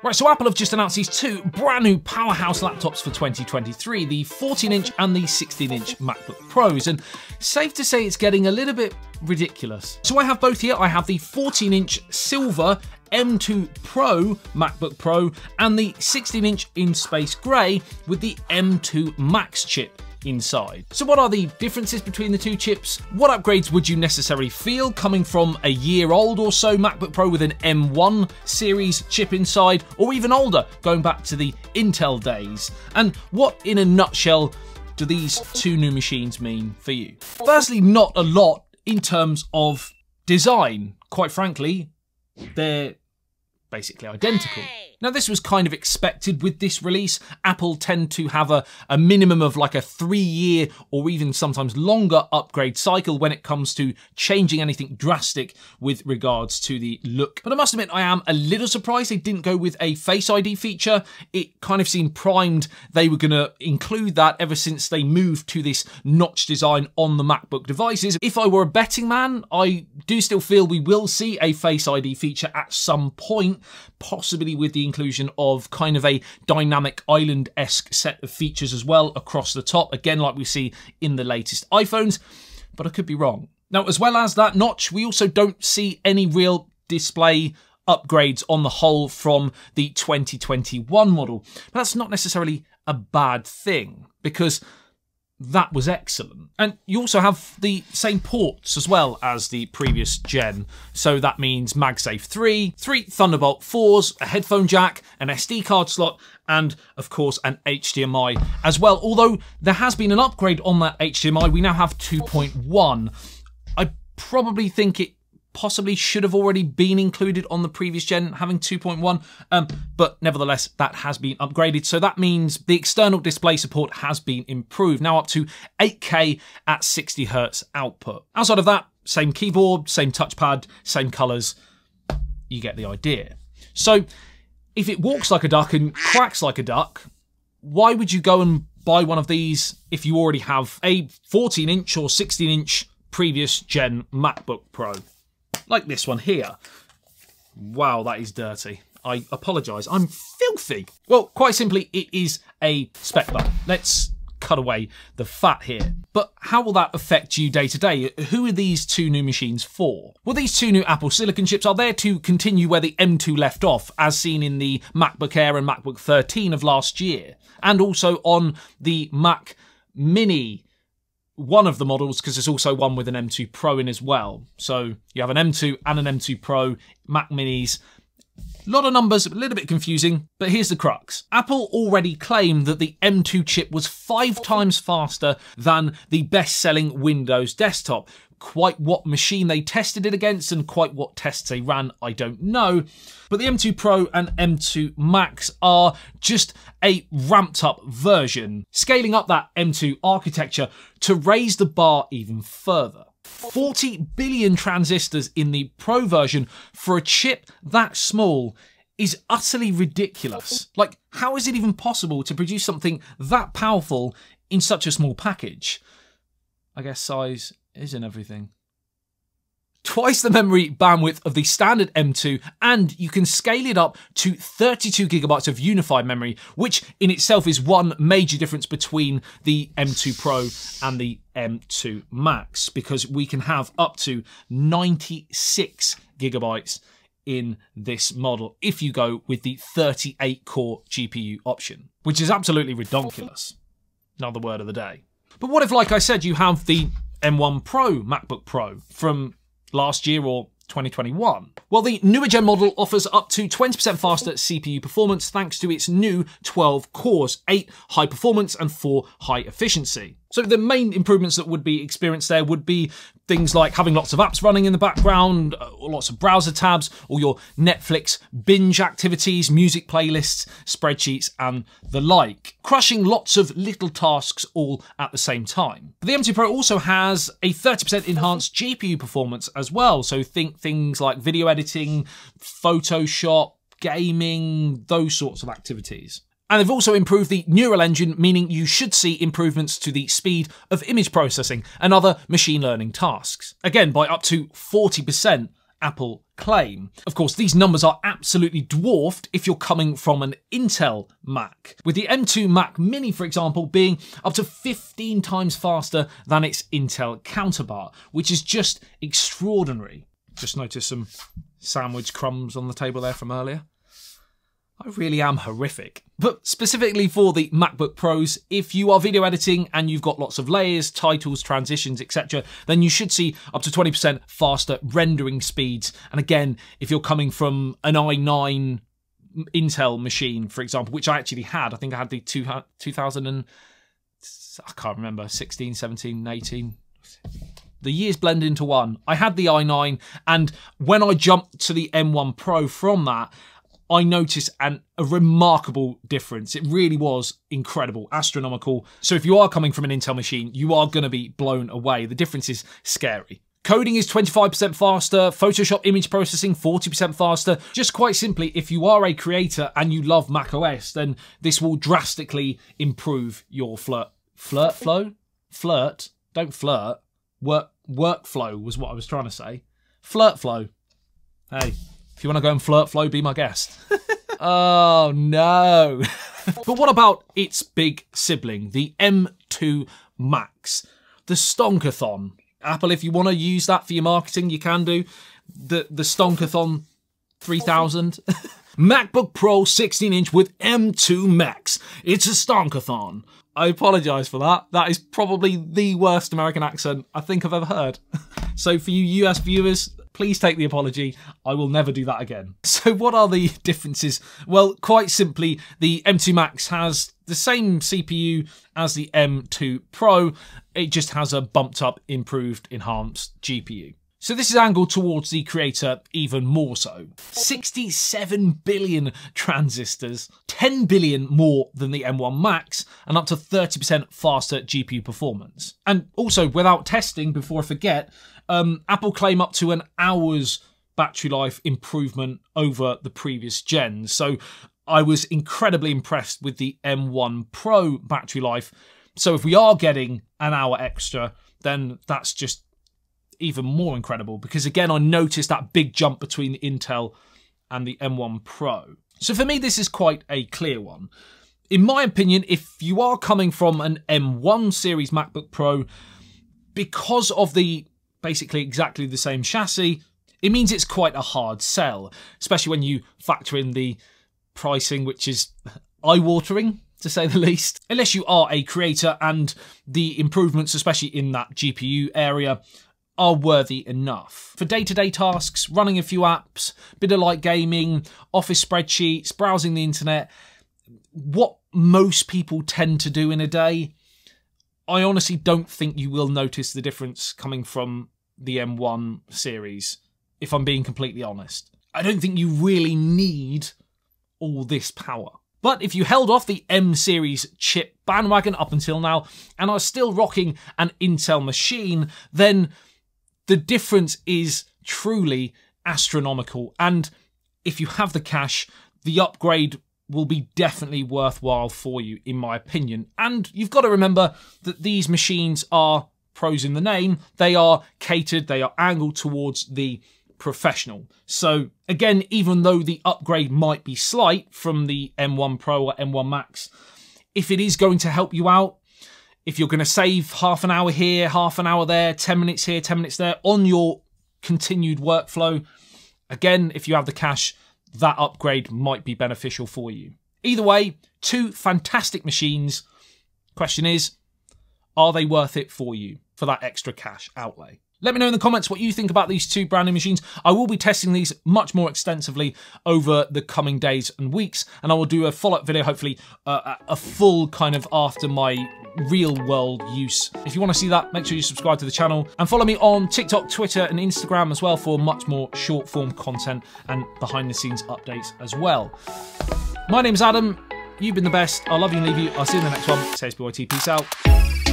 Right, so Apple have just announced these two brand new powerhouse laptops for 2023, the 14 inch and the 16 inch MacBook Pros, and safe to say it's getting a little bit ridiculous. So I have both here. I have the 14 inch silver M2 Pro MacBook Pro and the 16 inch in space grey with the M2 Max chip inside. So what are the differences between the two chips? What upgrades would you necessarily feel coming from a year old or so MacBook Pro with an M1 series chip inside, or even older, going back to the Intel days? And what, in a nutshell, do these two new machines mean for you? Firstly, not a lot in terms of design. Quite frankly, they're basically identical. Now, this was kind of expected with this release. Apple tend to have a, a minimum of like a three year or even sometimes longer upgrade cycle when it comes to changing anything drastic with regards to the look. But I must admit, I am a little surprised they didn't go with a Face ID feature. It kind of seemed primed they were going to include that ever since they moved to this notch design on the MacBook devices. If I were a betting man, I do still feel we will see a Face ID feature at some point, possibly with the inclusion of kind of a dynamic island-esque set of features as well across the top, again like we see in the latest iPhones, but I could be wrong. Now, as well as that notch, we also don't see any real display upgrades on the whole from the 2021 model. But that's not necessarily a bad thing because that was excellent. And you also have the same ports as well as the previous gen. So that means MagSafe 3, three Thunderbolt 4s, a headphone jack, an SD card slot, and of course an HDMI as well. Although there has been an upgrade on that HDMI, we now have 2.1. I probably think it possibly should have already been included on the previous gen, having 2.1, um, but nevertheless, that has been upgraded. So that means the external display support has been improved, now up to 8K at 60 Hertz output. Outside of that, same keyboard, same touchpad, same colors. You get the idea. So if it walks like a duck and quacks like a duck, why would you go and buy one of these if you already have a 14 inch or 16 inch previous gen MacBook Pro? Like this one here. Wow, that is dirty. I apologise. I'm filthy. Well, quite simply, it is a spec bump. Let's cut away the fat here. But how will that affect you day to day? Who are these two new machines for? Well, these two new Apple Silicon chips are there to continue where the M2 left off, as seen in the MacBook Air and MacBook 13 of last year, and also on the Mac Mini one of the models because there's also one with an M2 Pro in as well. So you have an M2 and an M2 Pro, Mac Minis. A lot of numbers, a little bit confusing, but here's the crux. Apple already claimed that the M2 chip was five times faster than the best-selling Windows desktop, Quite what machine they tested it against and quite what tests they ran, I don't know. But the M2 Pro and M2 Max are just a ramped up version, scaling up that M2 architecture to raise the bar even further. 40 billion transistors in the Pro version for a chip that small is utterly ridiculous. Like, how is it even possible to produce something that powerful in such a small package? I guess size is in everything. Twice the memory bandwidth of the standard M2, and you can scale it up to 32 gigabytes of unified memory, which in itself is one major difference between the M2 Pro and the M2 Max, because we can have up to 96 gigabytes in this model if you go with the 38 core GPU option, which is absolutely redonkulous. Another word of the day. But what if, like I said, you have the M1 Pro MacBook Pro from last year or 2021? Well, the newer gen model offers up to 20% faster CPU performance thanks to its new 12 cores, 8 high performance and 4 high efficiency. So the main improvements that would be experienced there would be things like having lots of apps running in the background, uh, or lots of browser tabs, or your Netflix binge activities, music playlists, spreadsheets, and the like. Crushing lots of little tasks all at the same time. The M2 Pro also has a 30% enhanced GPU performance as well, so think things like video editing, Photoshop, gaming, those sorts of activities. And they've also improved the neural engine, meaning you should see improvements to the speed of image processing and other machine learning tasks. Again, by up to 40%, Apple claim. Of course, these numbers are absolutely dwarfed if you're coming from an Intel Mac, with the M2 Mac Mini, for example, being up to 15 times faster than its Intel counterpart, which is just extraordinary. Just noticed some sandwich crumbs on the table there from earlier. I really am horrific. But specifically for the MacBook Pros, if you are video editing and you've got lots of layers, titles, transitions, etc., then you should see up to 20% faster rendering speeds. And again, if you're coming from an i9 Intel machine, for example, which I actually had, I think I had the 2000 and I can't remember, 16, 17, 18 the years blend into one. I had the i9, and when I jumped to the M1 Pro from that, I noticed an, a remarkable difference. It really was incredible, astronomical. So if you are coming from an Intel machine, you are going to be blown away. The difference is scary. Coding is 25% faster, Photoshop image processing 40% faster. Just quite simply, if you are a creator and you love macOS, then this will drastically improve your flirt flirt flow? Flirt? Don't flirt. Work workflow was what I was trying to say. Flirt flow. Hey, if you want to go and flirt flow, be my guest. oh no. but what about its big sibling, the M2 Max, the Stonkathon? Apple, if you want to use that for your marketing, you can do. The the Stonkathon 3000. MacBook Pro 16 inch with M2 Max. It's a Stonkathon. I apologise for that. That is probably the worst American accent I think I've ever heard. so for you US viewers, Please take the apology. I will never do that again. So what are the differences? Well, quite simply, the M2 Max has the same CPU as the M2 Pro. It just has a bumped up, improved, enhanced GPU. So this is angled towards the creator even more so. 67 billion transistors, 10 billion more than the M1 Max, and up to 30% faster GPU performance. And also, without testing, before I forget, um, Apple claim up to an hour's battery life improvement over the previous gen. So I was incredibly impressed with the M1 Pro battery life. So if we are getting an hour extra, then that's just even more incredible because again, I noticed that big jump between the Intel and the M1 Pro. So for me, this is quite a clear one. In my opinion, if you are coming from an M1 series MacBook Pro, because of the basically exactly the same chassis, it means it's quite a hard sell, especially when you factor in the pricing, which is eye-watering to say the least. Unless you are a creator and the improvements, especially in that GPU area, are worthy enough. For day-to-day -day tasks, running a few apps, bit of light gaming, office spreadsheets, browsing the internet, what most people tend to do in a day, I honestly don't think you will notice the difference coming from the M1 series, if I'm being completely honest. I don't think you really need all this power. But if you held off the M series chip bandwagon up until now and are still rocking an Intel machine, then the difference is truly astronomical. And if you have the cash, the upgrade will be definitely worthwhile for you, in my opinion. And you've got to remember that these machines are pros in the name. They are catered, they are angled towards the professional. So again, even though the upgrade might be slight from the M1 Pro or M1 Max, if it is going to help you out, if you're going to save half an hour here, half an hour there, 10 minutes here, 10 minutes there on your continued workflow, again, if you have the cash, that upgrade might be beneficial for you. Either way, two fantastic machines. Question is, are they worth it for you for that extra cash outlay? Let me know in the comments what you think about these two brand new machines. I will be testing these much more extensively over the coming days and weeks, and I will do a follow-up video, hopefully uh, a full kind of after my real world use. If you want to see that, make sure you subscribe to the channel and follow me on TikTok, Twitter, and Instagram as well for much more short form content and behind the scenes updates as well. My name's Adam. You've been the best. I love you and leave you. I'll see you in the next one. ASBYT. Peace out.